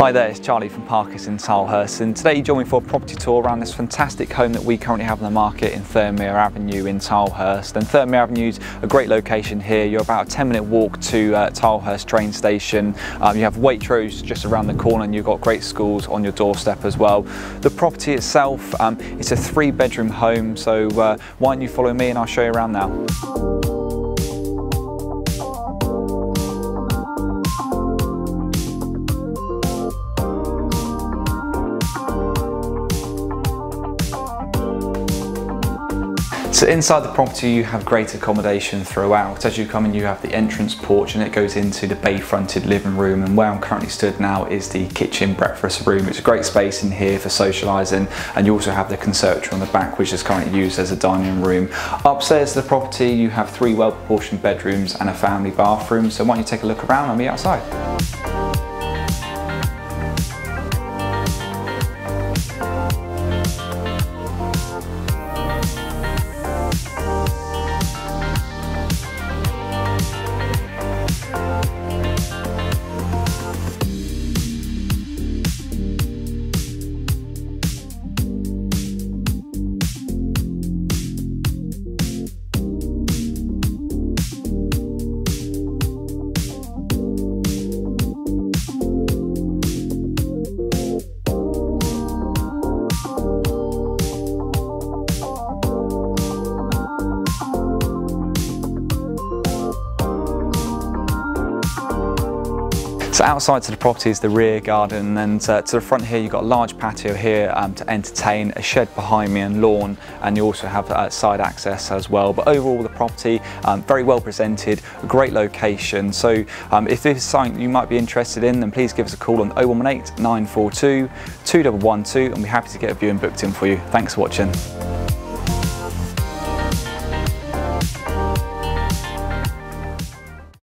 Hi there, it's Charlie from Parkers in Tilehurst and today you join me for a property tour around this fantastic home that we currently have on the market in Thirlmere Avenue in Tilehurst. And Thirlmere Avenue is a great location here. You're about a 10 minute walk to uh, Tilehurst train station. Um, you have Waitrose just around the corner and you've got great schools on your doorstep as well. The property itself, um, it's a three bedroom home so uh, why don't you follow me and I'll show you around now. So inside the property you have great accommodation throughout. As you come in you have the entrance porch and it goes into the bay fronted living room and where I'm currently stood now is the kitchen breakfast room. It's a great space in here for socialising and you also have the conservatory on the back which is currently used as a dining room. Upstairs to the property you have three well proportioned bedrooms and a family bathroom so why don't you take a look around and meet outside. So outside to the property is the rear garden and uh, to the front here you've got a large patio here um, to entertain, a shed behind me and lawn and you also have uh, side access as well. But overall the property um, very well presented, a great location. So um, if this is something you might be interested in then please give us a call on 0118 942 2112 and we're happy to get a viewing booked in for you. Thanks for watching.